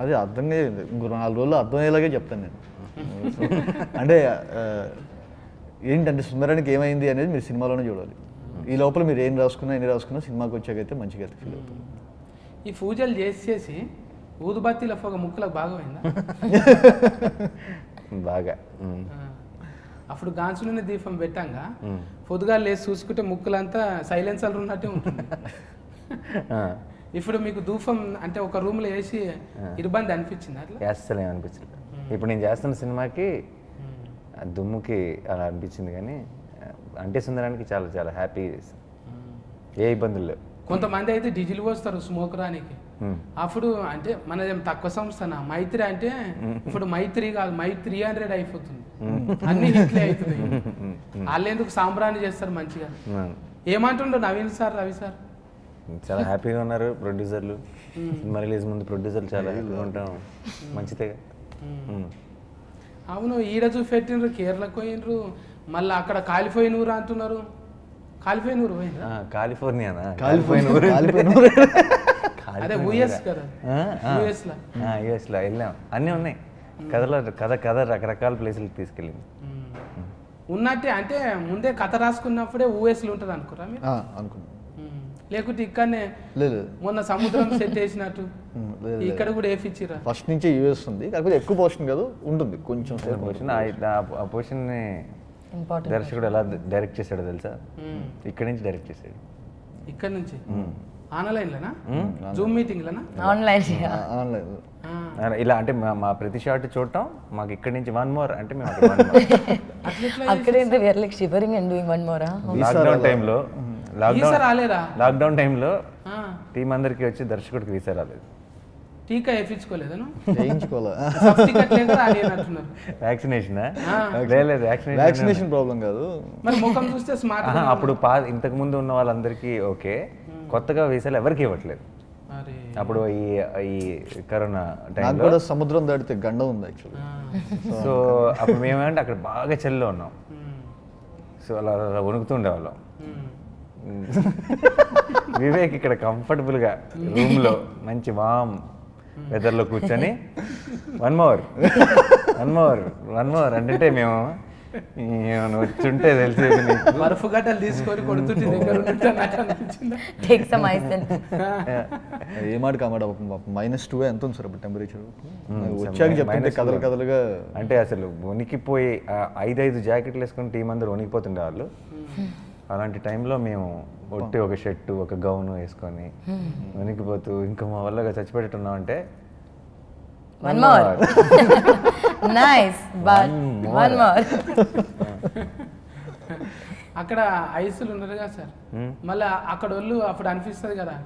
అది అర్థంగా ఇంకో నాలుగు రోజులు అర్థమయ్యేలాగే చెప్తాను నేను. అంటే ఏంటంటే సుందరానికి ఏమైంది అనేది మీరు సినిమాలోనే చూడాలి. ఈ లోపల మీరు ఏం రాసుకున్నా ఎన్ని రాసుకున్నా సినిమాకి వచ్చాకైతే మంచిగా అయితే ఫీల్ అవుతారు ఈ పూజలు చేసి చేసి ఊదుబత్తీల పొగ ముక్కులకు బాగా. పోయిందా బాగా. అప్పుడు గాంచులున్న దీపం పెట్టంగా పొద్దుగా లేచి చూసుకుంటే ముక్కులంతా సైలెన్సర్ ఉన్నట్టే ఉంటుంది. ఆ, ఇప్పుడు మీకు ధూపం అంటే ఒక రూమ్లో వేసి ఇబ్బంది అనిపించింది అట్లా? అస్సలు ఏమనిపించలేదు ఇప్పుడు నేను చేస్తున్న సినిమాకి దుమ్ముకి అలా అనిపించింది కానీ అంటే సుందరానికి చాలా చాలా హ్యాపీ ఏ ఇబ్బందులు లేవు. కొంతమంది అయితే డీజిల్ పోస్తారు స్మోక్ రానికి. అప్పుడు అంటే మనదేం తక్కువ సంస్థన? మైత్రి అంటే ఇప్పుడు మైత్రి కాదు మై త్రీ హండ్రెడ్ అయిపోతుంది. అన్ని హిట్లే అవుతున్నాయి. వాళ్ళు ఎందుకు సాంబ్రాన్ని చేస్తారు మంచిగా? ఉమ్. ఏమంటుండ్రు నవీన్ సార్ రవి సార్? చాలా హ్యాపీగా ఉన్నారు ప్రొడ్యూసర్లు. సినిమా రిలీజ్ ముందు ప్రొడ్యూసర్లు చాలా హ్యాపీగా ఉంటాం. మంచిదే. ఉమ్. అవును ఈడ చూపెట్టిండ్రు కేరళకు పోయినరు మళ్ళీ అక్కడ కాలిపోయిన ఊరు అంటున్నారు కాలిపోయిన ఊరు కాలిఫోర్నియానా? కాలిపోయిన ఊరు అదే యుఎస్ కదా? యుఎస్లో? వెళ్ళాం. అన్నీ ఉన్నాయి. కథలో కథ కథ రకరకాల ప్లేసులకు తీసుకెళ్ళింది. ఉన్నట్టే అంటే ముందే కథ రాసుకున్నప్పుడే ఊఎస్లు ఉంటుంది అనుకురా మీరు? ఆ, అనుకున్నాను ఉమ్. లేకుంటే ఇక్కడనే లేదు మొన్న సముద్రం సెట్ చేసినట్టు. ఇక్కడ కూడా వేపిచ్చిరా ఫస్ట్ నుంచే యూఎస్ ఉంది కాకపోతే ఎక్కువ పోర్షన్ కాదు ఉంటుంది కొంచెం సేపు. పోర్షన్ ఆ పోర్షన్ని ఇంపార్టెంట్ దర్శకుడు ఎలా డైరెక్ట్ చేశాడో తెలుసా? ఇక్కడి నుంచి డైరెక్ట్ చేశాడు. ఇక్కడ నుంచి? ఆన్లైన్లోనా? జూమ్ మీటింగ్లోనా ఆన్లైన్. ఆన్లైన్. ఆ, ఇలా అంటే మా ప్రతి షాట్ చూడటం మాకు ఇక్కడి నుంచి వన్ మోర్ అంటే మేము అక్కడ. అక్కడే where like shivering and doing one Mora lockdown టైంలో లాక్డౌన్ రాలేరా లాక్డౌన్ టైంలో ఆ, టీం అందరికి వచ్చి దర్శకుడికి వీసా రాలేదు. టీకా వేయించుకోలేదను వ్యాక్సినేషన్ ఆ. లేదు వ్యాక్సినేషన్ ప్రాబ్లం కాదు. మరి ముఖం చూస్తే స్మార్ట్ అప్పుడు పా ఇంతకు ముందు ఉన్న వాళ్ళందరికీ ఓకే. కొత్తగా వీసాలు ఎవరికి ఇవ్వట్లేదు. అరే. అప్పుడు ఈ ఈ కరోనా టైంలో కూడా సముద్రం దాటితే గండం ఉంది యాక్చువల్లీ సో అప్పుడు మేమేమంటే అక్కడ బాగా చలిలో ఉన్నాం. సో అలా అలా వణుకుతుండేవాళ్ళం. వివేక్ ఇక్కడ కంఫర్టబుల్గా రూమ్లో మంచి వామ్ వెదర్లో కూర్చొని one more one more one more అంటే మేము ఏమైనా వచ్చుంటే తెలిసేది నీకు. బర్ఫ్ గడ్డలు తీసుకొని కొడుతుంటే ఏ మాట కామాట మైనస్ టూ ఎంత ఉంది సార్ ఇప్పుడు టెంపరేచర్ వచ్చాక చెప్తుంటే కథలు కథలుగా అంటే అసలు వణికిపోయి ఐదైదు జాకెట్లు వేసుకుని టీం అందరూ వణికిపోతుండే వాళ్ళు. అలాంటి టైంలో మేము ఒట్టి ఒక షర్టు ఒక గౌను వేసుకొని వణికిపోతూ ఇంకా మా వల్ల చచ్చిపెట్టున్నాం అంటే one more nice but one more అక్కడ ఐసులు ఉండరు కదా సార్? మళ్ళీ అక్కడ వాళ్ళు అప్పుడు అనిపిస్తుంది కదా.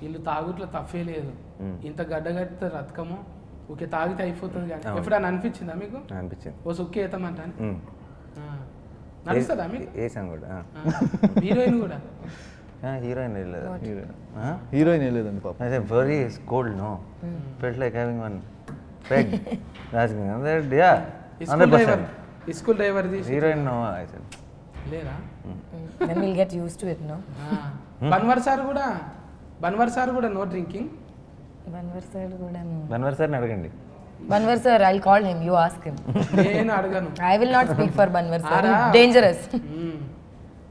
వీళ్ళు తాగుట్లో తప్పే లేదు. ఇంత గడ్డ కడితే రతకము ఓకే తాగితే అయిపోతుంది కానీ ఎప్పుడైనా అనిపించిందా మీకు? అనిపించింది. ఓ సుక్కి మీకు వేసాం కూడా హీరోయిన్ కూడా? హీరోయిన్ లేదు. హీరోయిన్ ఏ లేదండి పాప. అదే very cold no? Felt like having one peg rushing yeah school driver school driver heroine no? I said then will get use to it no Bhanwar sir కూడా బన్వర్ సార్ కూడా no drinking Bhanwar sir కూడా బన్వర్ సార్ని అడగండి. Bhanwar sir I call him you ask him నేను అడగను. I will not speak for Bhanwar sir dangerous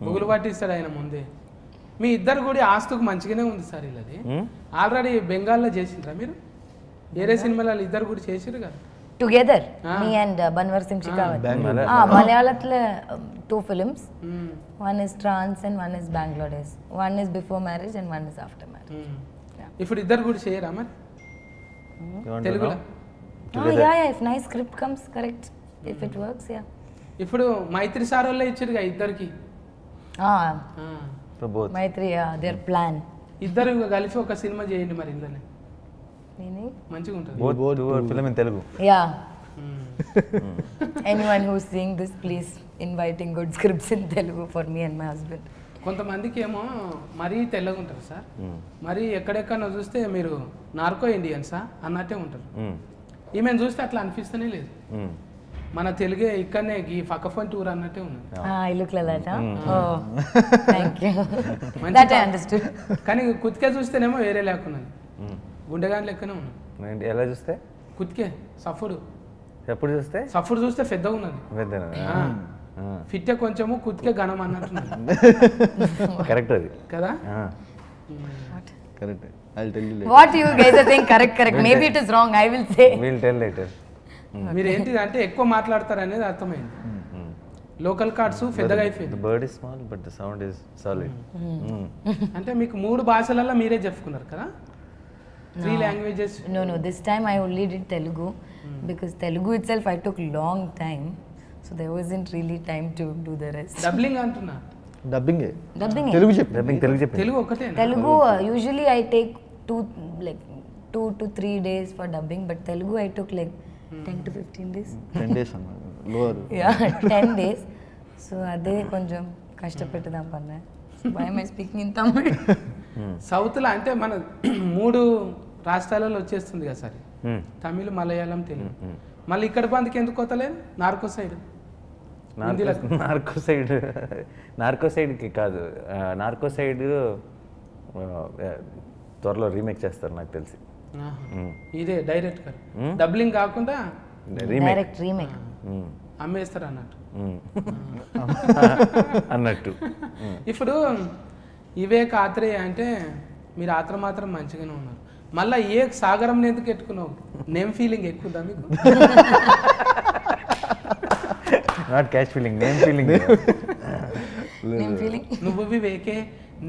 బుగులు పట్టిస్తాడు ఆయన ముందే. మీ ఇద్దరు కూడా ఆస్తుకు మంచిగానే ఉంది సార్ ఇలాది ఆల్రెడీ బెంగాల్లో చేసిండ్రా మీరు? వేరే సినిమాలు ఇద్దరు కూడా చేసిండ్రు కదా? Together me and Bhanwar Singh Shekhawat మలయాళత్ల two films one is trance and one is Bangalore one is before marriage and one is after marriage ఇప్పుడు ఇద్దరు కూడా చేయరా మరి? తెలుగులో? Yeah yeah if nice script comes correct if it works yeah ఇప్పుడు Mythri sir వాళ్ళే ఇచ్చారుగా ఇద్దరికి? మైత్రి there plan ఇద్దరు కలిసి ఒక సినిమా చేయండి మరి ఇందులోనే. మంచిగా ఉంటుంది. Both film in Telugu yeah. Inviting good scripts in telugu for me and my husband. కొంతమందికి ఏమో మరీ తెల్లగా ఉంటారు సార్. మరి ఎక్కడెక్కడ చూస్తే మీరు నార్కో ఇండియన్సా అన్నట్టే ఉంటారు ఈమెను చూస్తే అట్లా అనిపిస్తూనే లేదు. మన తెలుగే ఇక్కడనే ఈ ఫకఫోన్ టూర్ అన్నట్టే ఉన్నది. ah i look like that huh? oh thank you. మంచి that i పా- understood. కానీ కుతికే చూస్తేనేమో వేరే లేకున్నది. గుండెగాని లెక్కనే ఉన్నది. ఏంటి, ఎలా చూస్తే? కుతికే సఫుడు. ఎప్పుడు చూస్తే? సఫుడు చూస్తే పెద్దగా ఉన్నది. ఫిట్టే కొంచెము కుతికే ఘనం అన్నట్టున్నది కరెక్ట్ అది. కదా? కరెక్ట్ ఐ మీరు ఏంటి అంటే ఎక్కువ మాట్లాడతారు అనేది అర్థమైంది లోకల్ కార్డ్స్ పెద్దగా అయిపోయింది. స్మాల్ సౌండ్ ఇస్ అంటే మీకు మూడు భాషలల్లో మీరే చెప్పుకున్నారు కదా? Three languages no no Telugu because Telugu long time so they was అంటున్నా. Dubbing it. తెలుగు చెప్పి. డబ్బింగ్ తెలుగు చెప్పి. తెలుగు ఒకటే uh, usually I take two like two to three days for dubbing, but Telugu I took like ten to fifteen days. Ten days Yeah, ten days. So అదే కొంచెం కష్టపెట్టుదాం పన్న. Why I speaking in Tamil సౌత్లో అంటే మన మూడు రాష్ట్రాలలో వచ్చేస్తుంది కదా సార్. తమిళ్ మలయాళం తెలుగు. మళ్ళీ ఇక్కడ బందికి ఎందుకు కొత్తలేదు నార్కో సైడ్. నార్కో సైడ్ నార్కో సైడ్కి కాదు. నార్కో సైడ్ త్వరలో రీమేక్ చేస్తారు నాకు తెలిసి. ఇదే డైరెక్ట్ డబ్లింగ్ కాకుండా డైరెక్ట్ రీమేక్. అమ్మేస్తారు అన్నట్టు. అన్నట్టు. ఇప్పుడు ఇవే ఆత్రేయ అంటే మీరు ఆత్ర మాత్రం మంచిగానే ఉన్నారు. మళ్ళీ ఏ సాగరం ఎందుకు ఎట్టుకున్నావు నేమ్ ఫీలింగ్ ఎక్కువ ఉందా మీకు? నాట్ క్యాష్ ఫీలింగ్ నేను ఫీలింగ్ నేను ఫీలింగ్ నువ్వు వివేకే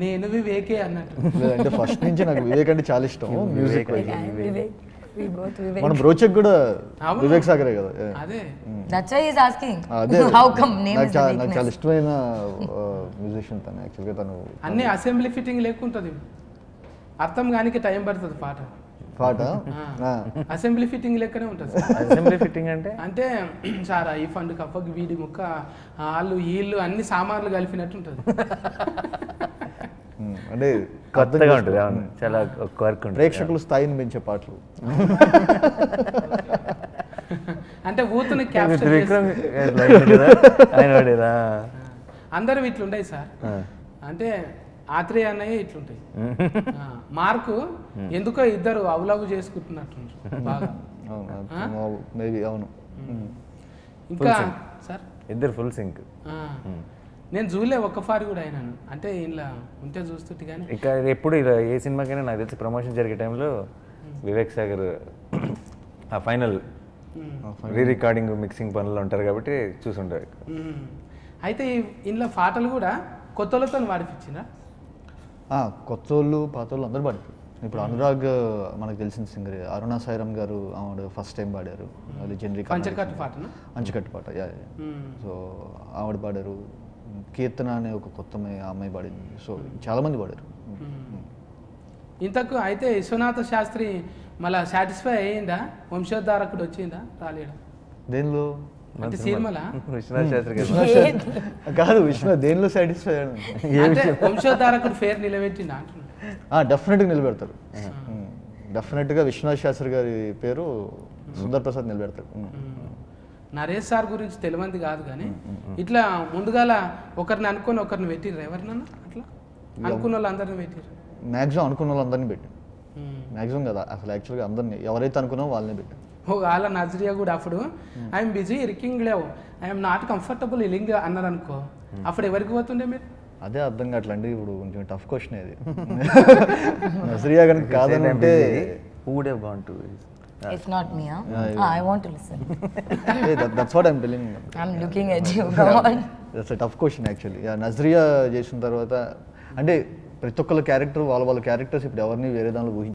నేను వివేకే అన్నట్టు. లేదంటే ఫస్ట్ నుంచి నాకు వివేక్ అంటే చాలా ఇష్టం music Vivek. We both Vivek. మన బ్రోచెక్ కూడా. వివేక్ సాగరే కదా. అదే. దట్స్ వై ఆస్కింగ్ అదే హౌ కమ్ నేమ్ నాకు ఇస్ నాకు చాలా ఇష్టమైన మ్యూజిషియన్ తను యాక్చువల్గా తను అన్ని అసెంబ్లీ ఫిట్టింగ్ లేకుంటుంది. అర్థం కానికి టైం పడుతుంది పాట. పాట? ఆ. అసెంబ్లీ ఫిట్టింగ్ లెక్కనే ఉంటుంది అసెంబ్లీ ఫిట్టింగ్ అంటే? అంటే సార్ ఈ ఫండ్ కప్పకి వీడి ముక్క వాళ్ళు వీళ్ళు అన్ని సామాన్లు కలిపినట్టు ఉంటుంది. అంటే కొత్తగా ఉంటుంది అవును. చాలా వర్క్ ఉంటుంది. ప్రేక్షకులు స్థాయిని పెంచే పాటలు. అంటే ఊతుని క్యాప్చర్ కదా? ఆయన అందరూ సార్. అంటే ఆత్రేయ అన్నయ్య ఇట్లుంటాయి. ఆ, మార్కు ఎందుకో ఇద్దరు అవలవు చేసుకుంటున్నట్టు బాగా. అవును మేబీ అవును. ఉమ్. ఇంకా సార్? ఇద్దరు ఫుల్ సింక్ నేను చూడలే ఒక్క ఫారి కూడా అయినాను. అంటే ఇలా ఉంటే చూస్తుంటే కానీ ఇక ఎప్పుడు ఇలా ఏ సినిమాకైనా నాకు తెలిసి ప్రమోషన్ జరిగే టైంలో వివేక్ సాగర్ ఆ ఫైనల్ రీ రికార్డింగ్ మిక్సింగ్ పనులు ఉంటారు కాబట్టి చూసుంటారు. ఉమ్. అయితే ఇందులో పాటలు కూడా కొత్తలతో వాడిపించిందా కొత్త వాళ్ళు పాత వాళ్ళు అందరూ పాడారు. ఇప్పుడు అనురాగ్ మనకు తెలిసిన సింగర్. అరుణ సాయిరామ్ గారు ఆవిడ ఫస్ట్ టైం పాడారు. జనరిక్ అంచుకట్టు పాట యా యా. సో ఆవిడ పాడారు. కీర్తన అనే ఒక కొత్త అమ్మాయి పాడింది. సో చాలా మంది పాడారు ఇంతకు అయితే విశ్వనాథ శాస్త్రి మళ్ళా సాటిస్ఫై అయ్యిందా? వంశోద్ధారకుడు వచ్చిందా? రాలేడా? దేనిలో? కాదు విష్ణు దేనిలో సాటిస్ఫై అంటే వంశోద్ధారకుడు ఫేర్ నిలబెట్టిందా అంటున్నా? డెఫినెట్గా నిలబెడతారు డెఫినెట్గా విశ్వనాథ్ శాస్త్రి గారి పేరు సుందర్ ప్రసాద్ నిలబెడతారు ఉమ్. నరేష్ సార్ గురించి తెలియంది కాదు కానీ ఇట్లా ముందుగాల ఒకరిని అనుకొని ఒకరిని పెట్టిర్రు ఎవరినన్నా? అట్లా? అనుకున్న వాళ్ళందరిని పెట్టిర్రు? మ్యాక్సిమం అనుకున్న వాళ్ళందరినీ పెట్టాం మ్యాక్సిమం కదా అసలు యాక్చువల్గా అందరినీ ఎవరైతే అనుకున్నామో వాళ్ళని పెట్టాం ఓ వాళ్ళ నజరియా కూడా అప్పుడు. ఐఎమ్ బిజీ రికింగ్ లేవు. ఐఎమ్ నాట్ కంఫర్టబుల్ ఇలింగ్ అన్నారు అనుకో అప్పుడు ఎవరికి పోతుండే మీరు? అదే అర్థం కావట్లండి. ఇప్పుడు కొంచెం టఫ్ క్వశ్చన్ ఇది. నజరియా కనుక కాదని అంటే would have gone to it's not me I want to listen that's what I'm telling I'm looking at you come on that's tough question actually Nazriya చేసిన తర్వాత అంటే ప్రతి ఒక్కళ్ళ క్యారెక్టర్ వాళ్ళ వాళ్ళ క్యారెక్టర్స్ ఇప్పుడు ఎవరిని వేరే దానిలో ఊహించ